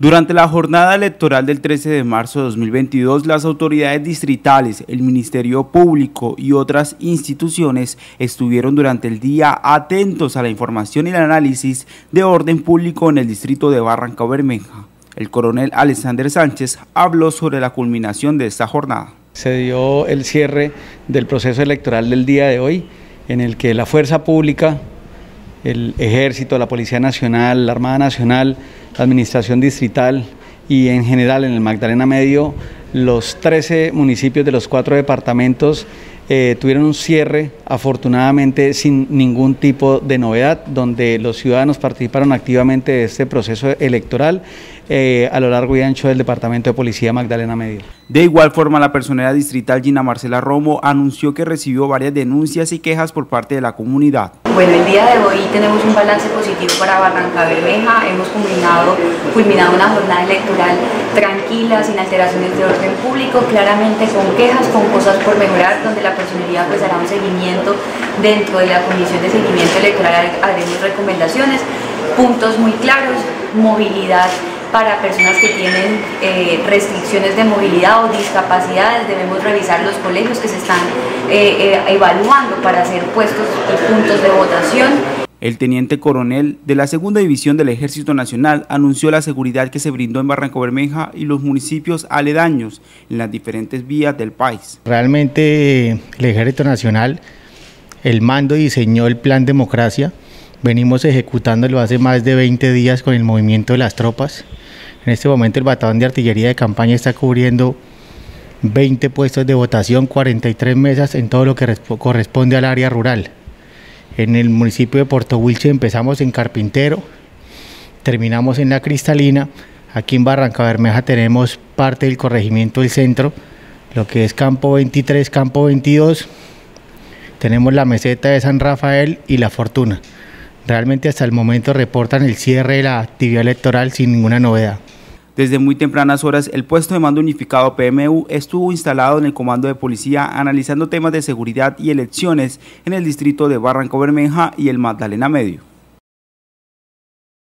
Durante la jornada electoral del 13 de marzo de 2022, las autoridades distritales, el Ministerio Público y otras instituciones estuvieron durante el día atentos a la información y el análisis de orden público en el distrito de Barranca Bermeja. El coronel Alexander Sánchez habló sobre la culminación de esta jornada. Se dio el cierre del proceso electoral del día de hoy, en el que la fuerza pública, el ejército, la Policía Nacional, la Armada Nacional, la Administración Distrital y en general en el Magdalena Medio, los 13 municipios de los cuatro departamentos eh, tuvieron un cierre, afortunadamente sin ningún tipo de novedad, donde los ciudadanos participaron activamente de este proceso electoral eh, a lo largo y ancho del Departamento de Policía Magdalena Medio. De igual forma, la personera distrital Gina Marcela Romo anunció que recibió varias denuncias y quejas por parte de la comunidad. Bueno, el día de hoy tenemos un balance positivo para Barranca Bermeja. Hemos culminado, culminado una jornada electoral tranquila, sin alteraciones de orden público, claramente con quejas, con cosas por mejorar, donde la personería pues hará un seguimiento dentro de la Comisión de Seguimiento Electoral, haremos recomendaciones, puntos muy claros, movilidad para personas que tienen eh, restricciones de movilidad o discapacidades. Debemos revisar los colegios que se están eh, eh, evaluando para hacer puestos y puntos de votación. El teniente coronel de la Segunda División del Ejército Nacional anunció la seguridad que se brindó en Barranco Bermeja y los municipios aledaños en las diferentes vías del país. Realmente el Ejército Nacional, el mando diseñó el plan democracia, venimos ejecutándolo hace más de 20 días con el movimiento de las tropas. En este momento el batallón de artillería de campaña está cubriendo 20 puestos de votación, 43 mesas en todo lo que corresponde al área rural. En el municipio de Puerto Wilche empezamos en Carpintero, terminamos en La Cristalina. Aquí en Barranca Bermeja tenemos parte del corregimiento del centro, lo que es Campo 23, Campo 22. Tenemos la meseta de San Rafael y La Fortuna. Realmente hasta el momento reportan el cierre de la actividad electoral sin ninguna novedad. Desde muy tempranas horas, el puesto de mando unificado PMU estuvo instalado en el comando de policía analizando temas de seguridad y elecciones en el distrito de Barranco Bermeja y el Magdalena Medio.